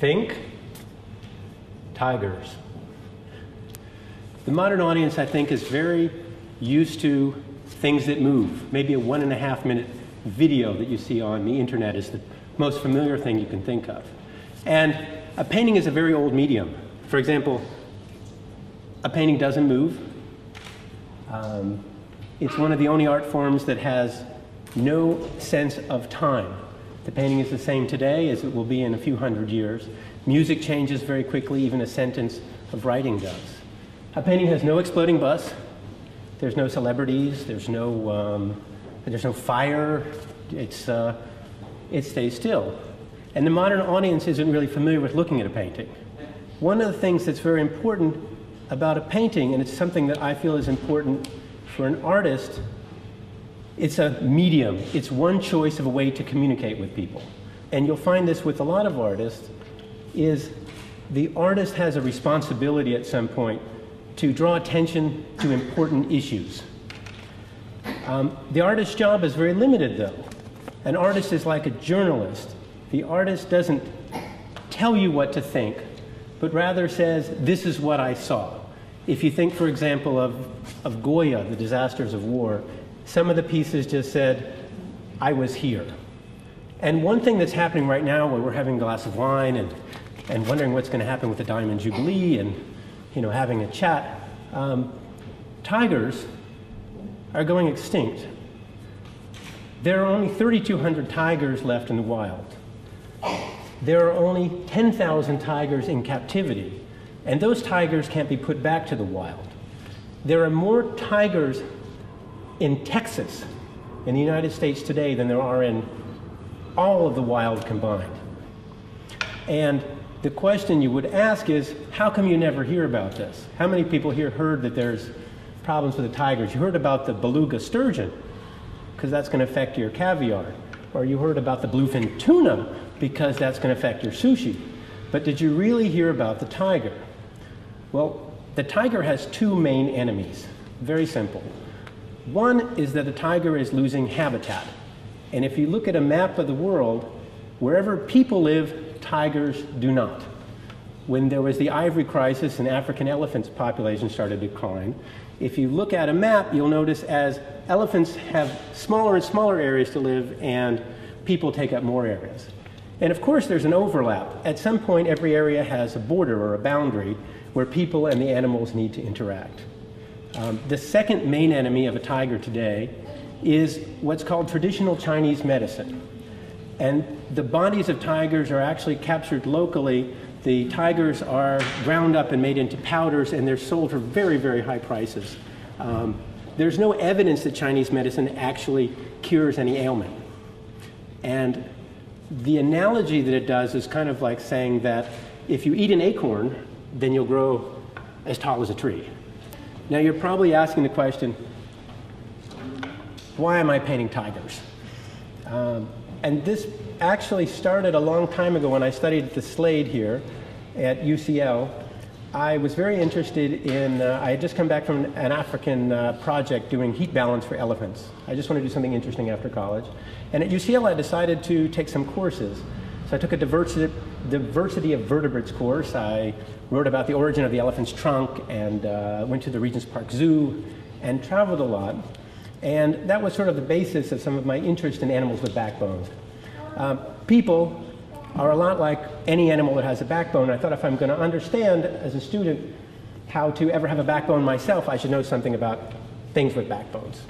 Think tigers. The modern audience, I think, is very used to things that move. Maybe a one and a half minute video that you see on the internet is the most familiar thing you can think of. And a painting is a very old medium. For example, a painting doesn't move. Um, it's one of the only art forms that has no sense of time. The painting is the same today as it will be in a few hundred years. Music changes very quickly, even a sentence of writing does. A painting has no exploding bus. There's no celebrities. There's no, um, there's no fire. It's, uh, it stays still. And the modern audience isn't really familiar with looking at a painting. One of the things that's very important about a painting, and it's something that I feel is important for an artist, it's a medium. It's one choice of a way to communicate with people. And you'll find this with a lot of artists, is the artist has a responsibility at some point to draw attention to important issues. Um, the artist's job is very limited, though. An artist is like a journalist. The artist doesn't tell you what to think, but rather says, This is what I saw. If you think, for example, of, of Goya, the disasters of war, some of the pieces just said, I was here. And one thing that's happening right now where we're having a glass of wine and, and wondering what's going to happen with the Diamond Jubilee and you know, having a chat, um, tigers are going extinct. There are only 3,200 tigers left in the wild. There are only 10,000 tigers in captivity, and those tigers can't be put back to the wild. There are more tigers in Texas, in the United States today, than there are in all of the wild combined. And the question you would ask is, how come you never hear about this? How many people here heard that there's problems with the tigers? You heard about the beluga sturgeon, because that's going to affect your caviar. Or you heard about the bluefin tuna, because that's going to affect your sushi. But did you really hear about the tiger? Well, the tiger has two main enemies. Very simple. One is that the tiger is losing habitat. And if you look at a map of the world, wherever people live, tigers do not. When there was the ivory crisis and African elephants population started to decline, if you look at a map, you'll notice as elephants have smaller and smaller areas to live and people take up more areas. And of course, there's an overlap. At some point, every area has a border or a boundary where people and the animals need to interact. Um, the second main enemy of a tiger today is what's called traditional Chinese medicine. And the bodies of tigers are actually captured locally. The tigers are ground up and made into powders, and they're sold for very, very high prices. Um, there's no evidence that Chinese medicine actually cures any ailment. And the analogy that it does is kind of like saying that if you eat an acorn, then you'll grow as tall as a tree. Now you're probably asking the question, why am I painting tigers? Um, and this actually started a long time ago when I studied at the Slade here at UCL. I was very interested in, uh, I had just come back from an African uh, project doing heat balance for elephants. I just wanted to do something interesting after college. And at UCL, I decided to take some courses. So I took a diversity, diversity of vertebrates course. I wrote about the origin of the elephant's trunk and uh, went to the Regent's Park Zoo and traveled a lot. And that was sort of the basis of some of my interest in animals with backbones. Um, people are a lot like any animal that has a backbone. I thought if I'm going to understand as a student how to ever have a backbone myself, I should know something about things with backbones.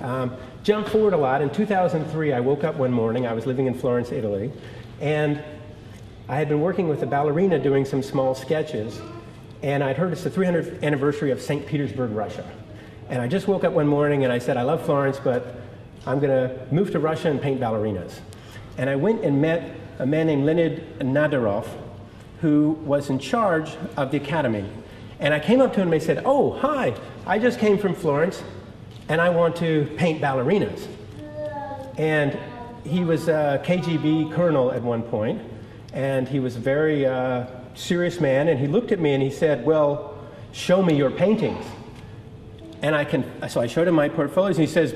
Um, jump forward a lot. In 2003, I woke up one morning. I was living in Florence, Italy, and I had been working with a ballerina doing some small sketches, and I'd heard it's the 300th anniversary of St. Petersburg, Russia. And I just woke up one morning and I said, I love Florence, but I'm going to move to Russia and paint ballerinas. And I went and met a man named Leonid Nadirov, who was in charge of the academy. And I came up to him and I said, Oh, hi, I just came from Florence and I want to paint ballerinas. And he was a KGB colonel at one point, and he was a very uh, serious man. And he looked at me and he said, Well, show me your paintings. And I can, so I showed him my portfolios, and he says,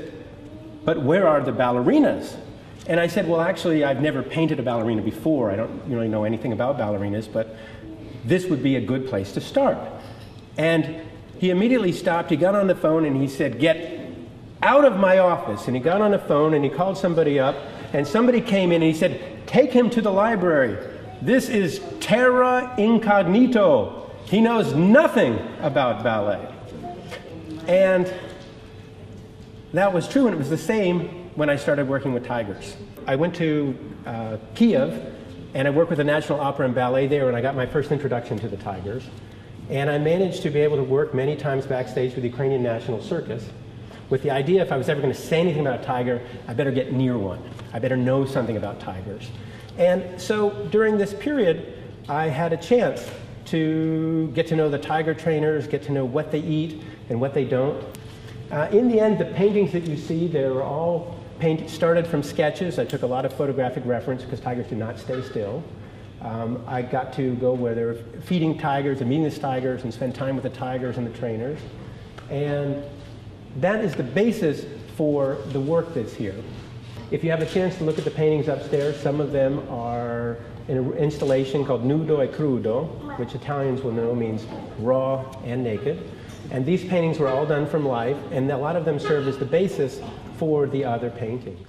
But where are the ballerinas? And I said, well, actually, I've never painted a ballerina before. I don't really know anything about ballerinas, but this would be a good place to start. And he immediately stopped. He got on the phone and he said, get out of my office. And he got on the phone and he called somebody up. And somebody came in and he said, take him to the library. This is terra incognito. He knows nothing about ballet. And that was true, and it was the same when I started working with tigers. I went to uh, Kiev, and I worked with the National Opera and Ballet there, and I got my first introduction to the tigers. And I managed to be able to work many times backstage with the Ukrainian National Circus with the idea if I was ever going to say anything about a tiger, I better get near one. I better know something about tigers. And so during this period, I had a chance to get to know the tiger trainers, get to know what they eat and what they don't. Uh, in the end, the paintings that you see, they're all painted, started from sketches. I took a lot of photographic reference because tigers do not stay still. Um, I got to go where they're feeding tigers and meeting the tigers and spend time with the tigers and the trainers. And that is the basis for the work that's here. If you have a chance to look at the paintings upstairs, some of them are in an installation called Nudo e Crudo, which Italians will know means raw and naked. And these paintings were all done from life, and a lot of them serve as the basis for the other paintings.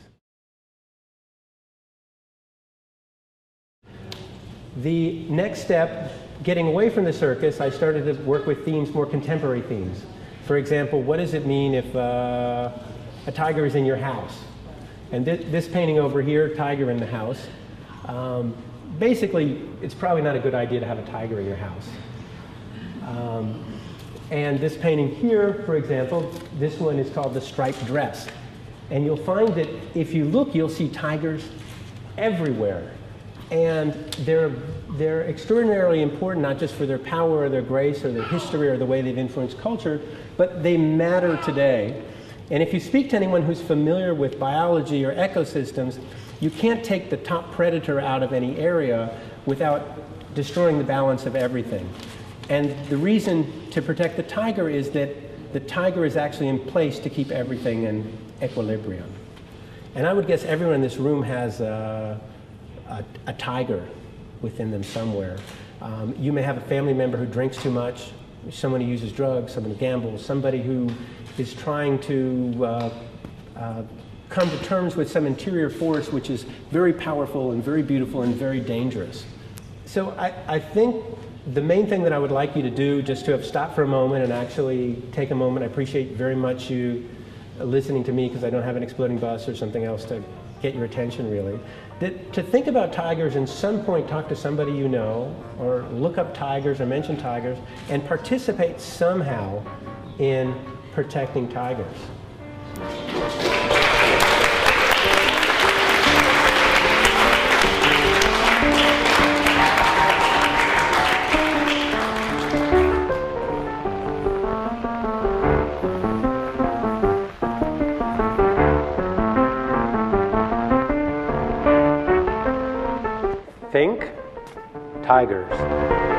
The next step, getting away from the circus, I started to work with themes, more contemporary themes. For example, what does it mean if uh, a tiger is in your house? And th this painting over here, tiger in the house, um, basically, it's probably not a good idea to have a tiger in your house. Um, and this painting here, for example, this one is called the striped dress. And you'll find that if you look, you'll see tigers everywhere. And they're, they're extraordinarily important, not just for their power or their grace or their history or the way they've influenced culture, but they matter today. And if you speak to anyone who's familiar with biology or ecosystems, you can't take the top predator out of any area without destroying the balance of everything. And the reason to protect the tiger is that the tiger is actually in place to keep everything in equilibrium. And I would guess everyone in this room has a, a, a tiger within them somewhere. Um, you may have a family member who drinks too much, someone who uses drugs, someone who gambles, somebody who is trying to uh, uh, come to terms with some interior force which is very powerful and very beautiful and very dangerous. So I, I think the main thing that I would like you to do, just to have stopped for a moment and actually take a moment, I appreciate very much you listening to me because I don't have an exploding bus or something else to get your attention really. That to think about tigers and some point talk to somebody you know or look up tigers or mention tigers and participate somehow in protecting tigers. Tigers.